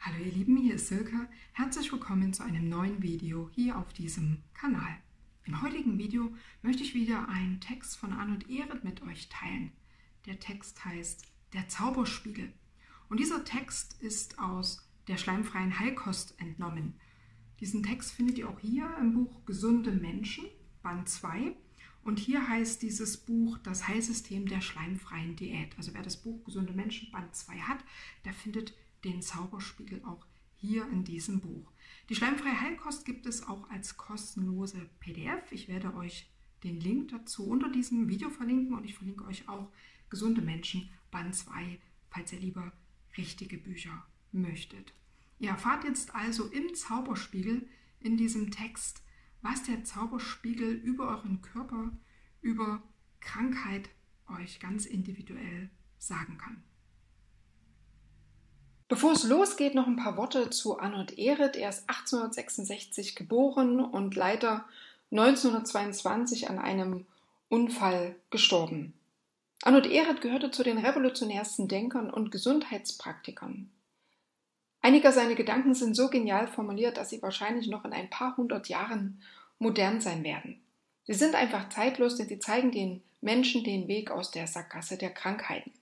Hallo ihr Lieben, hier ist Silke. Herzlich willkommen zu einem neuen Video hier auf diesem Kanal. Im heutigen Video möchte ich wieder einen Text von Arnold Ehret mit euch teilen. Der Text heißt Der Zauberspiegel. Und dieser Text ist aus der schleimfreien Heilkost entnommen. Diesen Text findet ihr auch hier im Buch Gesunde Menschen, Band 2. Und hier heißt dieses Buch Das Heilsystem der schleimfreien Diät. Also wer das Buch Gesunde Menschen Band 2 hat, der findet den Zauberspiegel auch hier in diesem Buch. Die schleimfreie Heilkost gibt es auch als kostenlose PDF. Ich werde euch den Link dazu unter diesem Video verlinken und ich verlinke euch auch Gesunde Menschen Band 2, falls ihr lieber richtige Bücher möchtet. Ihr erfahrt jetzt also im Zauberspiegel in diesem Text, was der Zauberspiegel über euren Körper, über Krankheit euch ganz individuell sagen kann. Bevor es losgeht, noch ein paar Worte zu Arnold Ehret. Er ist 1866 geboren und leider 1922 an einem Unfall gestorben. Arnold Ehret gehörte zu den revolutionärsten Denkern und Gesundheitspraktikern. Einige seiner Gedanken sind so genial formuliert, dass sie wahrscheinlich noch in ein paar hundert Jahren modern sein werden. Sie sind einfach zeitlos, denn sie zeigen den Menschen den Weg aus der Sackgasse der Krankheiten.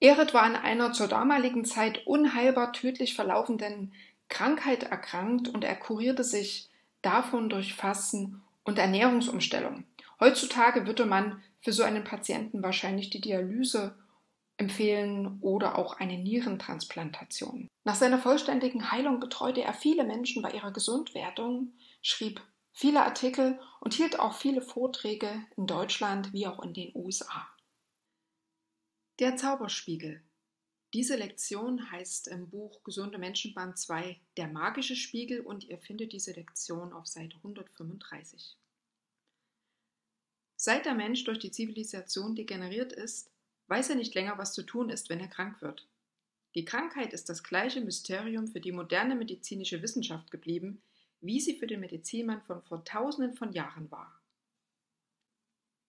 Ehret war an einer zur damaligen Zeit unheilbar tödlich verlaufenden Krankheit erkrankt und er kurierte sich davon durch Fasten und Ernährungsumstellung. Heutzutage würde man für so einen Patienten wahrscheinlich die Dialyse empfehlen oder auch eine Nierentransplantation. Nach seiner vollständigen Heilung betreute er viele Menschen bei ihrer Gesundwerdung, schrieb viele Artikel und hielt auch viele Vorträge in Deutschland wie auch in den USA. Der Zauberspiegel. Diese Lektion heißt im Buch Gesunde Menschenband 2 Der magische Spiegel und ihr findet diese Lektion auf Seite 135. Seit der Mensch durch die Zivilisation degeneriert ist, weiß er nicht länger, was zu tun ist, wenn er krank wird. Die Krankheit ist das gleiche Mysterium für die moderne medizinische Wissenschaft geblieben, wie sie für den Medizinmann von vor tausenden von Jahren war.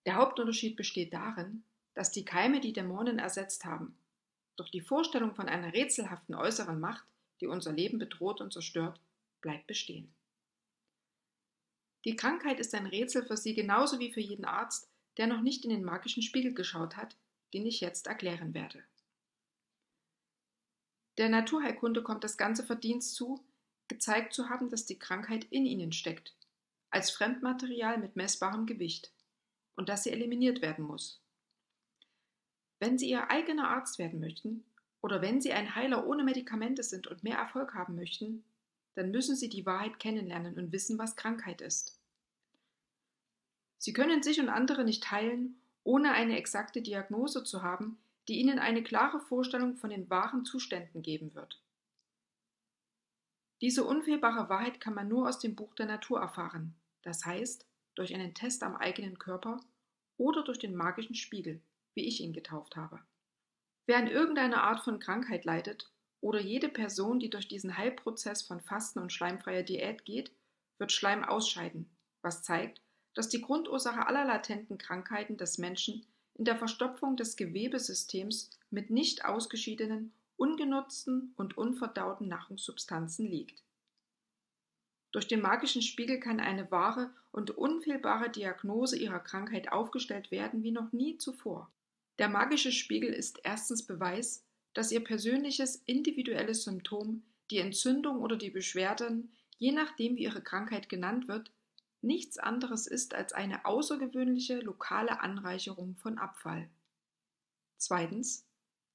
Der Hauptunterschied besteht darin, dass die Keime die Dämonen ersetzt haben. Doch die Vorstellung von einer rätselhaften äußeren Macht, die unser Leben bedroht und zerstört, bleibt bestehen. Die Krankheit ist ein Rätsel für Sie genauso wie für jeden Arzt, der noch nicht in den magischen Spiegel geschaut hat, den ich jetzt erklären werde. Der Naturheilkunde kommt das ganze Verdienst zu, gezeigt zu haben, dass die Krankheit in Ihnen steckt, als Fremdmaterial mit messbarem Gewicht, und dass sie eliminiert werden muss. Wenn Sie Ihr eigener Arzt werden möchten oder wenn Sie ein Heiler ohne Medikamente sind und mehr Erfolg haben möchten, dann müssen Sie die Wahrheit kennenlernen und wissen, was Krankheit ist. Sie können sich und andere nicht heilen, ohne eine exakte Diagnose zu haben, die Ihnen eine klare Vorstellung von den wahren Zuständen geben wird. Diese unfehlbare Wahrheit kann man nur aus dem Buch der Natur erfahren, das heißt durch einen Test am eigenen Körper oder durch den magischen Spiegel wie ich ihn getauft habe. Wer an irgendeiner Art von Krankheit leidet oder jede Person, die durch diesen Heilprozess von Fasten und schleimfreier Diät geht, wird Schleim ausscheiden, was zeigt, dass die Grundursache aller latenten Krankheiten des Menschen in der Verstopfung des Gewebesystems mit nicht ausgeschiedenen, ungenutzten und unverdauten Nahrungssubstanzen liegt. Durch den magischen Spiegel kann eine wahre und unfehlbare Diagnose ihrer Krankheit aufgestellt werden wie noch nie zuvor. Der magische Spiegel ist erstens Beweis, dass Ihr persönliches, individuelles Symptom, die Entzündung oder die Beschwerden, je nachdem wie Ihre Krankheit genannt wird, nichts anderes ist als eine außergewöhnliche lokale Anreicherung von Abfall. Zweitens.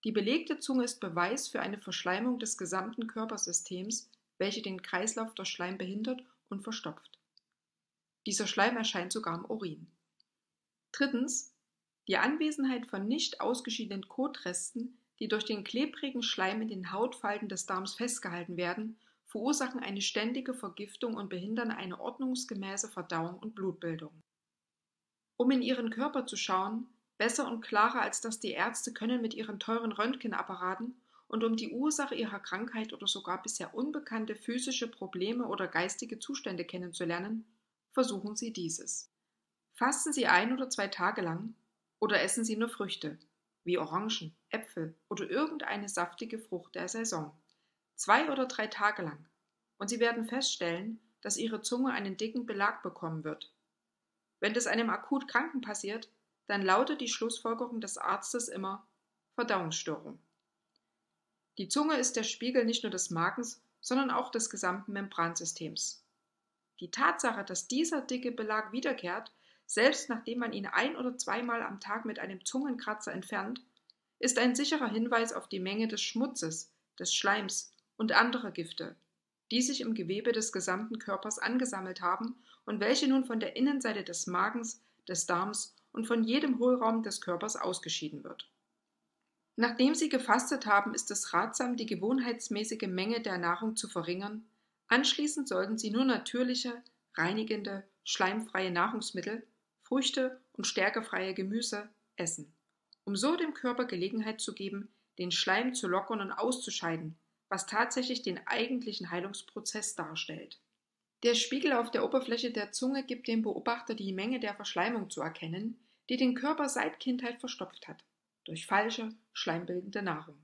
Die belegte Zunge ist Beweis für eine Verschleimung des gesamten Körpersystems, welche den Kreislauf durch Schleim behindert und verstopft. Dieser Schleim erscheint sogar im Urin. Drittens. Die Anwesenheit von nicht ausgeschiedenen Kotresten, die durch den klebrigen Schleim in den Hautfalten des Darms festgehalten werden, verursachen eine ständige Vergiftung und behindern eine ordnungsgemäße Verdauung und Blutbildung. Um in ihren Körper zu schauen, besser und klarer als das die Ärzte können mit ihren teuren Röntgenapparaten, und um die Ursache ihrer Krankheit oder sogar bisher unbekannte physische Probleme oder geistige Zustände kennenzulernen, versuchen Sie dieses. Fasten Sie ein oder zwei Tage lang oder essen Sie nur Früchte, wie Orangen, Äpfel oder irgendeine saftige Frucht der Saison. zwei oder drei Tage lang, und Sie werden feststellen, dass Ihre Zunge einen dicken Belag bekommen wird. Wenn das einem akut Kranken passiert, dann lautet die Schlussfolgerung des Arztes immer Verdauungsstörung. Die Zunge ist der Spiegel nicht nur des Magens, sondern auch des gesamten Membransystems. Die Tatsache, dass dieser dicke Belag wiederkehrt, selbst nachdem man ihn ein oder zweimal am Tag mit einem Zungenkratzer entfernt, ist ein sicherer Hinweis auf die Menge des Schmutzes, des Schleims und anderer Gifte, die sich im Gewebe des gesamten Körpers angesammelt haben und welche nun von der Innenseite des Magens, des Darms und von jedem Hohlraum des Körpers ausgeschieden wird. Nachdem Sie gefastet haben, ist es ratsam, die gewohnheitsmäßige Menge der Nahrung zu verringern. Anschließend sollten Sie nur natürliche, reinigende, schleimfreie Nahrungsmittel, Früchte und stärkefreie Gemüse essen, um so dem Körper Gelegenheit zu geben, den Schleim zu lockern und auszuscheiden, was tatsächlich den eigentlichen Heilungsprozess darstellt. Der Spiegel auf der Oberfläche der Zunge gibt dem Beobachter die Menge der Verschleimung zu erkennen, die den Körper seit Kindheit verstopft hat durch falsche, schleimbildende Nahrung.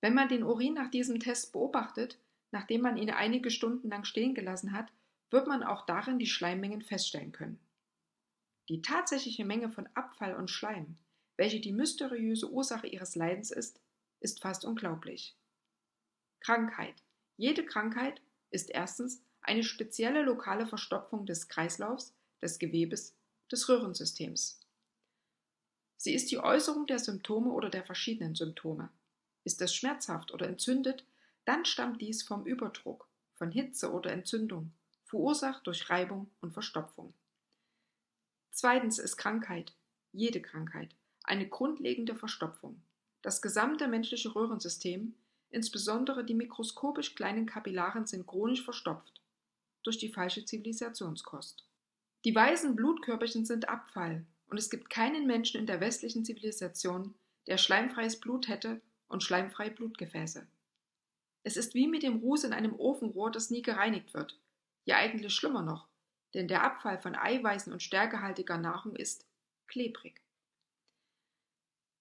Wenn man den Urin nach diesem Test beobachtet, nachdem man ihn einige Stunden lang stehen gelassen hat, wird man auch darin die Schleimmengen feststellen können. Die tatsächliche Menge von Abfall und Schleim, welche die mysteriöse Ursache ihres Leidens ist, ist fast unglaublich. Krankheit. Jede Krankheit ist erstens eine spezielle lokale Verstopfung des Kreislaufs, des Gewebes, des Röhrensystems. Sie ist die Äußerung der Symptome oder der verschiedenen Symptome. Ist es schmerzhaft oder entzündet, dann stammt dies vom Überdruck, von Hitze oder Entzündung, verursacht durch Reibung und Verstopfung. Zweitens ist Krankheit, jede Krankheit, eine grundlegende Verstopfung. Das gesamte menschliche Röhrensystem, insbesondere die mikroskopisch kleinen Kapillaren, sind chronisch verstopft durch die falsche Zivilisationskost. Die weißen Blutkörperchen sind Abfall, und es gibt keinen Menschen in der westlichen Zivilisation, der schleimfreies Blut hätte und schleimfreie Blutgefäße. Es ist wie mit dem Ruß in einem Ofenrohr, das nie gereinigt wird. Ja, eigentlich schlimmer noch, denn der Abfall von Eiweißen und stärkehaltiger Nahrung ist klebrig.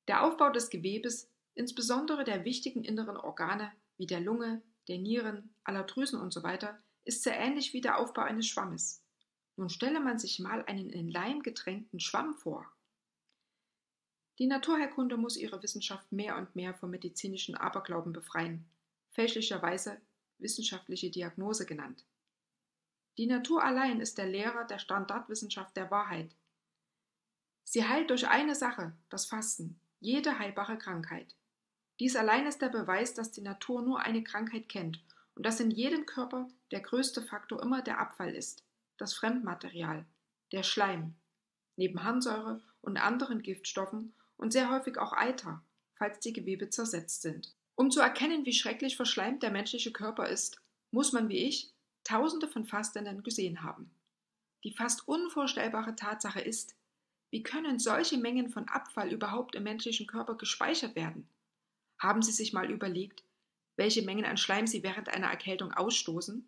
Der Aufbau des Gewebes, insbesondere der wichtigen inneren Organe wie der Lunge, der Nieren, aller Drüsen usw., ist sehr ähnlich wie der Aufbau eines Schwammes. Nun stelle man sich mal einen in Leim getränkten Schwamm vor. Die Naturheilkunde muss ihre Wissenschaft mehr und mehr vom medizinischen Aberglauben befreien, fälschlicherweise wissenschaftliche Diagnose genannt. Die Natur allein ist der Lehrer der Standardwissenschaft der Wahrheit. Sie heilt durch eine Sache, das Fasten, jede heilbare Krankheit. Dies allein ist der Beweis, dass die Natur nur eine Krankheit kennt und dass in jedem Körper der größte Faktor immer der Abfall ist, das Fremdmaterial, der Schleim, neben Harnsäure und anderen Giftstoffen und sehr häufig auch Eiter, falls die Gewebe zersetzt sind. Um zu erkennen, wie schrecklich verschleimt der menschliche Körper ist, muss man wie ich Tausende von Fastenden gesehen haben. Die fast unvorstellbare Tatsache ist, wie können solche Mengen von Abfall überhaupt im menschlichen Körper gespeichert werden? Haben Sie sich mal überlegt, welche Mengen an Schleim Sie während einer Erkältung ausstoßen?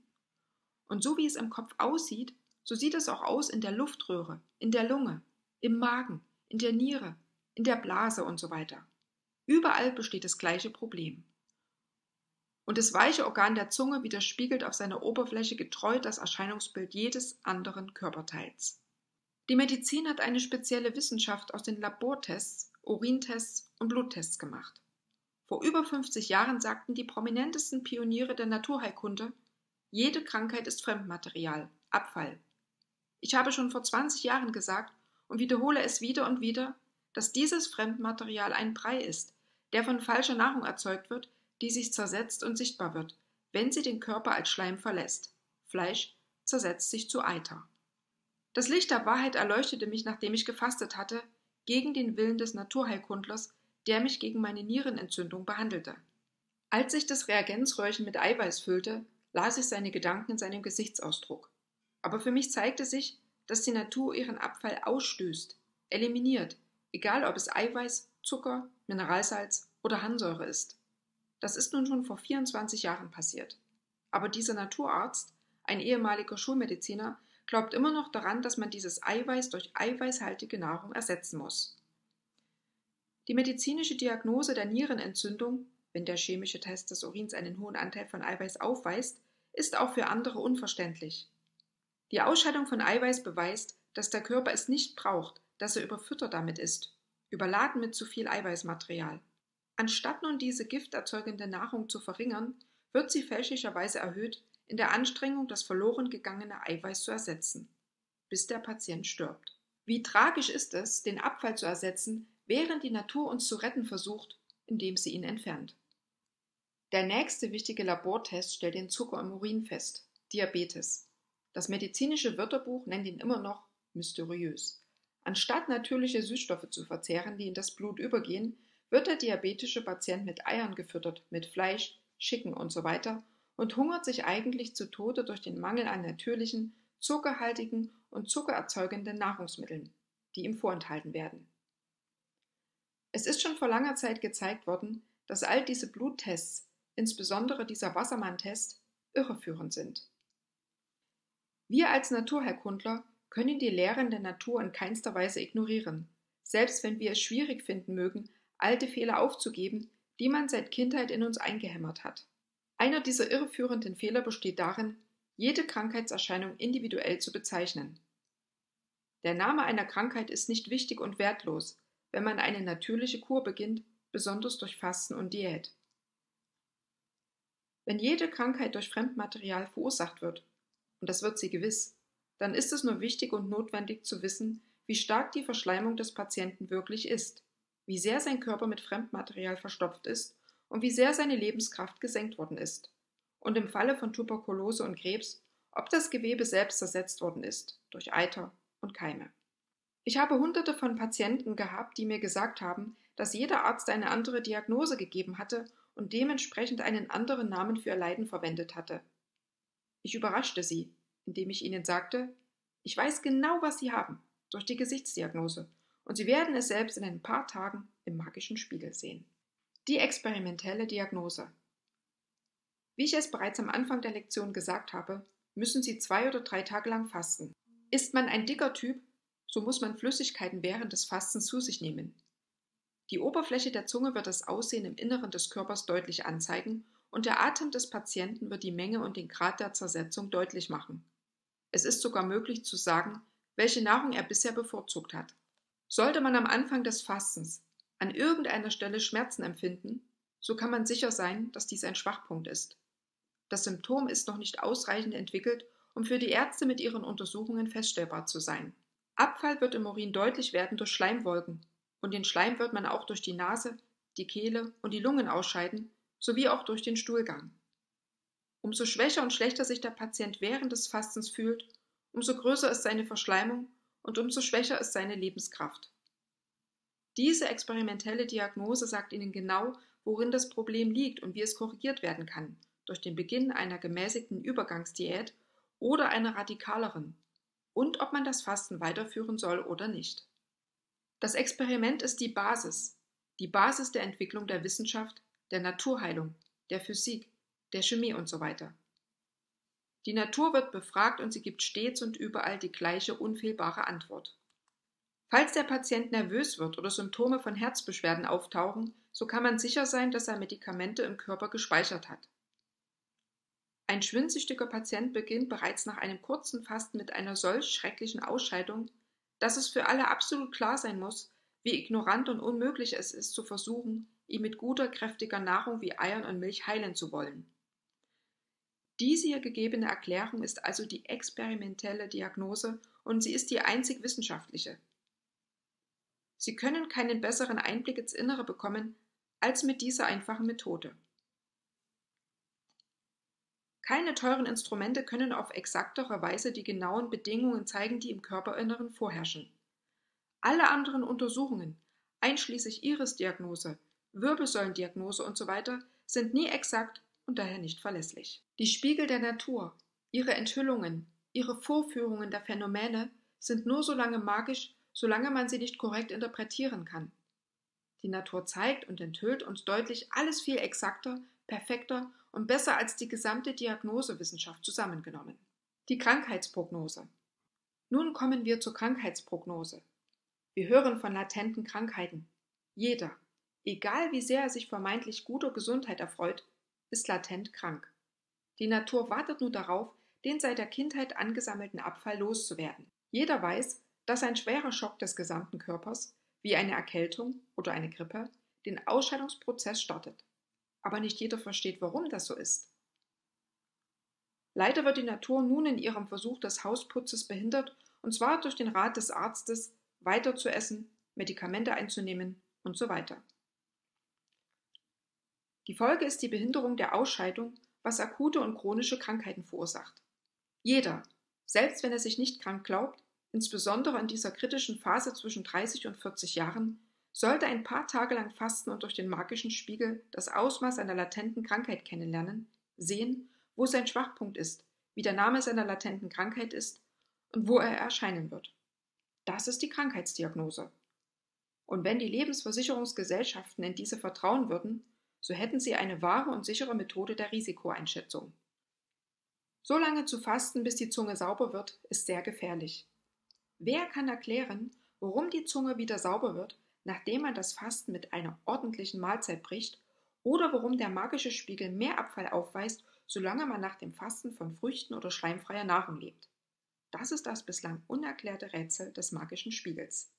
Und so wie es im Kopf aussieht, so sieht es auch aus in der Luftröhre, in der Lunge, im Magen, in der Niere, in der Blase und so weiter. Überall besteht das gleiche Problem. Und das weiche Organ der Zunge widerspiegelt auf seiner Oberfläche getreu das Erscheinungsbild jedes anderen Körperteils. Die Medizin hat eine spezielle Wissenschaft aus den Labortests, Urintests und Bluttests gemacht. Vor über 50 Jahren sagten die prominentesten Pioniere der Naturheilkunde, jede Krankheit ist Fremdmaterial, Abfall, ich habe schon vor 20 Jahren gesagt und wiederhole es wieder und wieder, dass dieses Fremdmaterial ein Brei ist, der von falscher Nahrung erzeugt wird, die sich zersetzt und sichtbar wird, wenn sie den Körper als Schleim verlässt. Fleisch zersetzt sich zu Eiter. Das Licht der Wahrheit erleuchtete mich, nachdem ich gefastet hatte, gegen den Willen des Naturheilkundlers, der mich gegen meine Nierenentzündung behandelte. Als ich das Reagenzröhrchen mit Eiweiß füllte, las ich seine Gedanken in seinem Gesichtsausdruck. Aber für mich zeigte sich, dass die Natur ihren Abfall ausstößt, eliminiert, egal ob es Eiweiß, Zucker, Mineralsalz oder Harnsäure ist. Das ist nun schon vor 24 Jahren passiert. Aber dieser Naturarzt, ein ehemaliger Schulmediziner, glaubt immer noch daran, dass man dieses Eiweiß durch eiweißhaltige Nahrung ersetzen muss. Die medizinische Diagnose der Nierenentzündung wenn der chemische Test des Urins einen hohen Anteil von Eiweiß aufweist, ist auch für andere unverständlich. Die Ausscheidung von Eiweiß beweist, dass der Körper es nicht braucht, dass er überfüttert damit ist, überladen mit zu viel Eiweißmaterial. Anstatt nun diese gifterzeugende Nahrung zu verringern, wird sie fälschlicherweise erhöht, in der Anstrengung, das verloren gegangene Eiweiß zu ersetzen, bis der Patient stirbt. Wie tragisch ist es, den Abfall zu ersetzen, während die Natur uns zu retten versucht, indem sie ihn entfernt. Der nächste wichtige Labortest stellt den Zucker im Urin fest, Diabetes. Das medizinische Wörterbuch nennt ihn immer noch mysteriös. Anstatt natürliche Süßstoffe zu verzehren, die in das Blut übergehen, wird der diabetische Patient mit Eiern gefüttert, mit Fleisch, Schicken und so und hungert sich eigentlich zu Tode durch den Mangel an natürlichen, zuckerhaltigen und zuckererzeugenden Nahrungsmitteln, die ihm vorenthalten werden. Es ist schon vor langer Zeit gezeigt worden, dass all diese Bluttests insbesondere dieser Wassermann-Test, irreführend sind. Wir als Naturheilkundler können die Lehren der Natur in keinster Weise ignorieren, selbst wenn wir es schwierig finden mögen, alte Fehler aufzugeben, die man seit Kindheit in uns eingehämmert hat. Einer dieser irreführenden Fehler besteht darin, jede Krankheitserscheinung individuell zu bezeichnen. Der Name einer Krankheit ist nicht wichtig und wertlos, wenn man eine natürliche Kur beginnt, besonders durch Fasten und Diät. Wenn jede Krankheit durch Fremdmaterial verursacht wird, und das wird sie gewiss, dann ist es nur wichtig und notwendig zu wissen, wie stark die Verschleimung des Patienten wirklich ist, wie sehr sein Körper mit Fremdmaterial verstopft ist und wie sehr seine Lebenskraft gesenkt worden ist. Und im Falle von Tuberkulose und Krebs, ob das Gewebe selbst zersetzt worden ist, durch Eiter und Keime. Ich habe hunderte von Patienten gehabt, die mir gesagt haben, dass jeder Arzt eine andere Diagnose gegeben hatte und dementsprechend einen anderen Namen für ihr Leiden verwendet hatte. Ich überraschte sie, indem ich ihnen sagte, ich weiß genau, was sie haben, durch die Gesichtsdiagnose, und sie werden es selbst in ein paar Tagen im magischen Spiegel sehen. Die experimentelle Diagnose. Wie ich es bereits am Anfang der Lektion gesagt habe, müssen Sie zwei oder drei Tage lang fasten. Ist man ein dicker Typ, so muss man Flüssigkeiten während des Fastens zu sich nehmen. Die Oberfläche der Zunge wird das Aussehen im Inneren des Körpers deutlich anzeigen und der Atem des Patienten wird die Menge und den Grad der Zersetzung deutlich machen. Es ist sogar möglich zu sagen, welche Nahrung er bisher bevorzugt hat. Sollte man am Anfang des Fastens an irgendeiner Stelle Schmerzen empfinden, so kann man sicher sein, dass dies ein Schwachpunkt ist. Das Symptom ist noch nicht ausreichend entwickelt, um für die Ärzte mit ihren Untersuchungen feststellbar zu sein. Abfall wird im Urin deutlich werden durch Schleimwolken, und den Schleim wird man auch durch die Nase, die Kehle und die Lungen ausscheiden, sowie auch durch den Stuhlgang. Umso schwächer und schlechter sich der Patient während des Fastens fühlt, umso größer ist seine Verschleimung und umso schwächer ist seine Lebenskraft. Diese experimentelle Diagnose sagt Ihnen genau, worin das Problem liegt und wie es korrigiert werden kann, durch den Beginn einer gemäßigten Übergangsdiät oder einer radikaleren, und ob man das Fasten weiterführen soll oder nicht. Das Experiment ist die Basis, die Basis der Entwicklung der Wissenschaft, der Naturheilung, der Physik, der Chemie und so. Die Natur wird befragt und sie gibt stets und überall die gleiche unfehlbare Antwort. Falls der Patient nervös wird oder Symptome von Herzbeschwerden auftauchen, so kann man sicher sein, dass er Medikamente im Körper gespeichert hat. Ein schwindsüchtiger Patient beginnt bereits nach einem kurzen Fasten mit einer solch schrecklichen Ausscheidung, dass es für alle absolut klar sein muss, wie ignorant und unmöglich es ist, zu versuchen, ihn mit guter, kräftiger Nahrung wie Eiern und Milch heilen zu wollen. Diese hier gegebene Erklärung ist also die experimentelle Diagnose und sie ist die einzig wissenschaftliche. Sie können keinen besseren Einblick ins Innere bekommen als mit dieser einfachen Methode. Keine teuren Instrumente können auf exaktere Weise die genauen Bedingungen zeigen, die im Körperinneren vorherrschen. Alle anderen Untersuchungen, einschließlich Irisdiagnose, Wirbelsäulendiagnose usw., so sind nie exakt und daher nicht verlässlich. Die Spiegel der Natur, ihre Enthüllungen, ihre Vorführungen der Phänomene sind nur so lange magisch, solange man sie nicht korrekt interpretieren kann. Die Natur zeigt und enthüllt uns deutlich alles viel exakter, perfekter und besser als die gesamte Diagnosewissenschaft zusammengenommen. Die Krankheitsprognose. Nun kommen wir zur Krankheitsprognose. Wir hören von latenten Krankheiten. Jeder, egal wie sehr er sich vermeintlich guter Gesundheit erfreut, ist latent krank. Die Natur wartet nur darauf, den seit der Kindheit angesammelten Abfall loszuwerden. Jeder weiß, dass ein schwerer Schock des gesamten Körpers, wie eine Erkältung oder eine Grippe, den Ausscheidungsprozess startet. Aber nicht jeder versteht, warum das so ist. Leider wird die Natur nun in ihrem Versuch des Hausputzes behindert, und zwar durch den Rat des Arztes, weiter zu essen, Medikamente einzunehmen und so weiter. Die Folge ist die Behinderung der Ausscheidung, was akute und chronische Krankheiten verursacht. Jeder, selbst wenn er sich nicht krank glaubt, insbesondere in dieser kritischen Phase zwischen 30 und 40 Jahren, sollte ein paar Tage lang fasten und durch den magischen Spiegel das Ausmaß einer latenten Krankheit kennenlernen, sehen, wo sein Schwachpunkt ist, wie der Name seiner latenten Krankheit ist und wo er erscheinen wird. Das ist die Krankheitsdiagnose. Und wenn die Lebensversicherungsgesellschaften in diese vertrauen würden, so hätten sie eine wahre und sichere Methode der Risikoeinschätzung. So lange zu fasten, bis die Zunge sauber wird, ist sehr gefährlich. Wer kann erklären, warum die Zunge wieder sauber wird, nachdem man das Fasten mit einer ordentlichen Mahlzeit bricht, oder warum der magische Spiegel mehr Abfall aufweist, solange man nach dem Fasten von Früchten oder schleimfreier Nahrung lebt? Das ist das bislang unerklärte Rätsel des magischen Spiegels.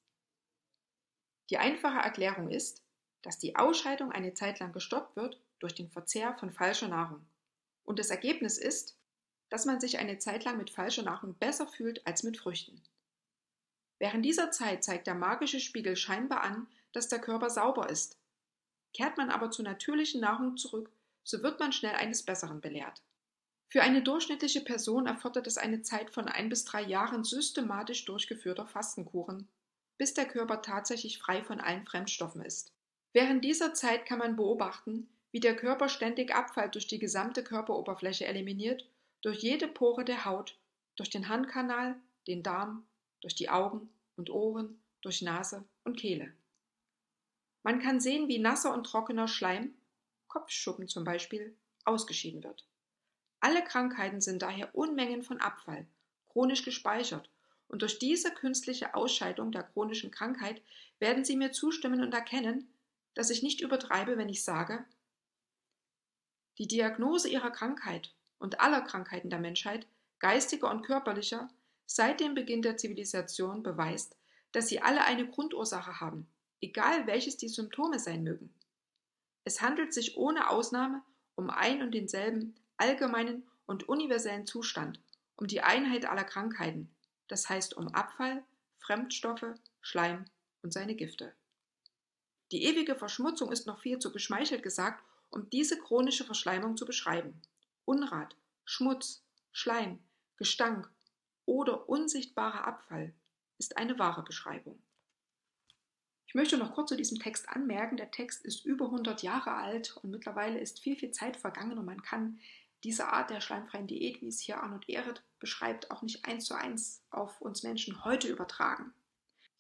Die einfache Erklärung ist, dass die Ausscheidung eine Zeit lang gestoppt wird durch den Verzehr von falscher Nahrung. Und das Ergebnis ist, dass man sich eine Zeit lang mit falscher Nahrung besser fühlt als mit Früchten. Während dieser Zeit zeigt der magische Spiegel scheinbar an, dass der Körper sauber ist. Kehrt man aber zur natürlichen Nahrung zurück, so wird man schnell eines Besseren belehrt. Für eine durchschnittliche Person erfordert es eine Zeit von ein bis drei Jahren systematisch durchgeführter Fastenkuren, bis der Körper tatsächlich frei von allen Fremdstoffen ist. Während dieser Zeit kann man beobachten, wie der Körper ständig Abfall durch die gesamte Körperoberfläche eliminiert durch jede Pore der Haut, durch den Handkanal, den Darm, durch die Augen und Ohren, durch Nase und Kehle. Man kann sehen, wie nasser und trockener Schleim, Kopfschuppen zum Beispiel, ausgeschieden wird. Alle Krankheiten sind daher Unmengen von Abfall, chronisch gespeichert, und durch diese künstliche Ausscheidung der chronischen Krankheit werden Sie mir zustimmen und erkennen, dass ich nicht übertreibe, wenn ich sage, die Diagnose Ihrer Krankheit und aller Krankheiten der Menschheit, geistiger und körperlicher, seit dem Beginn der Zivilisation beweist, dass sie alle eine Grundursache haben, egal welches die Symptome sein mögen. Es handelt sich ohne Ausnahme um ein und denselben allgemeinen und universellen Zustand, um die Einheit aller Krankheiten, das heißt um Abfall, Fremdstoffe, Schleim und seine Gifte. Die ewige Verschmutzung ist noch viel zu geschmeichelt gesagt, um diese chronische Verschleimung zu beschreiben. Unrat, Schmutz, Schleim, Gestank oder unsichtbarer Abfall ist eine wahre Beschreibung. Ich möchte noch kurz zu diesem Text anmerken, der Text ist über 100 Jahre alt und mittlerweile ist viel, viel Zeit vergangen und man kann diese Art der schleimfreien Diät, wie es hier Arnold Ehret beschreibt, auch nicht eins zu eins auf uns Menschen heute übertragen.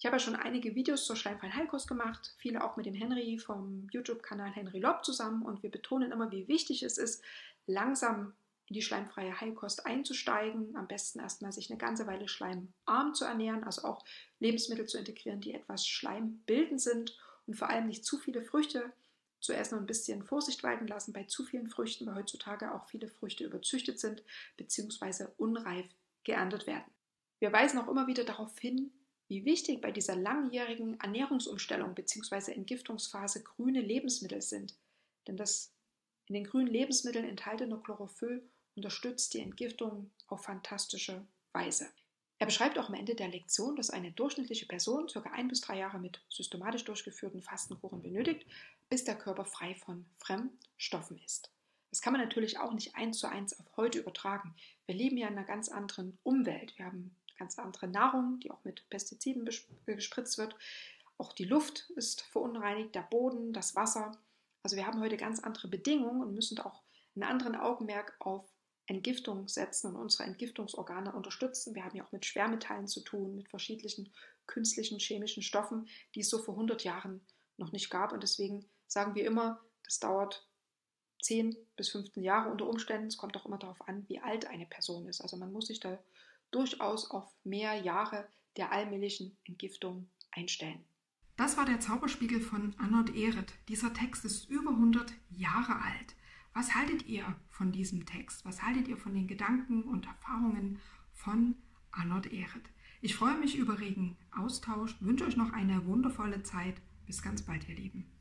Ich habe ja schon einige Videos zur schleimfreien Heilkost gemacht, viele auch mit dem Henry vom YouTube-Kanal Henry Lob zusammen und wir betonen immer, wie wichtig es ist, langsam in die schleimfreie Heilkost einzusteigen. Am besten erstmal sich eine ganze Weile schleimarm zu ernähren, also auch Lebensmittel zu integrieren, die etwas schleimbildend sind und vor allem nicht zu viele Früchte zu essen und ein bisschen Vorsicht walten lassen bei zu vielen Früchten, weil heutzutage auch viele Früchte überzüchtet sind bzw. unreif geerntet werden. Wir weisen auch immer wieder darauf hin, wie wichtig bei dieser langjährigen Ernährungsumstellung bzw. Entgiftungsphase grüne Lebensmittel sind. Denn das in den grünen Lebensmitteln enthaltene Chlorophyll unterstützt die Entgiftung auf fantastische Weise. Er beschreibt auch am Ende der Lektion, dass eine durchschnittliche Person ca. ein bis drei Jahre mit systematisch durchgeführten Fastenkuren benötigt, bis der Körper frei von Fremdstoffen ist. Das kann man natürlich auch nicht eins zu eins auf heute übertragen. Wir leben ja in einer ganz anderen Umwelt. Wir haben ganz andere Nahrung, die auch mit Pestiziden gespritzt wird. Auch die Luft ist verunreinigt, der Boden, das Wasser. Also wir haben heute ganz andere Bedingungen und müssen auch einen anderen Augenmerk auf Entgiftung setzen und unsere Entgiftungsorgane unterstützen. Wir haben ja auch mit Schwermetallen zu tun, mit verschiedenen künstlichen chemischen Stoffen, die es so vor 100 Jahren noch nicht gab. Und deswegen sagen wir immer, das dauert 10 bis 15 Jahre unter Umständen. Es kommt auch immer darauf an, wie alt eine Person ist. Also man muss sich da durchaus auf mehr Jahre der allmählichen Entgiftung einstellen. Das war der Zauberspiegel von Arnold Ehret. Dieser Text ist über 100 Jahre alt. Was haltet ihr von diesem Text? Was haltet ihr von den Gedanken und Erfahrungen von Arnold Ehret? Ich freue mich über regen Austausch, wünsche euch noch eine wundervolle Zeit. Bis ganz bald, ihr Lieben.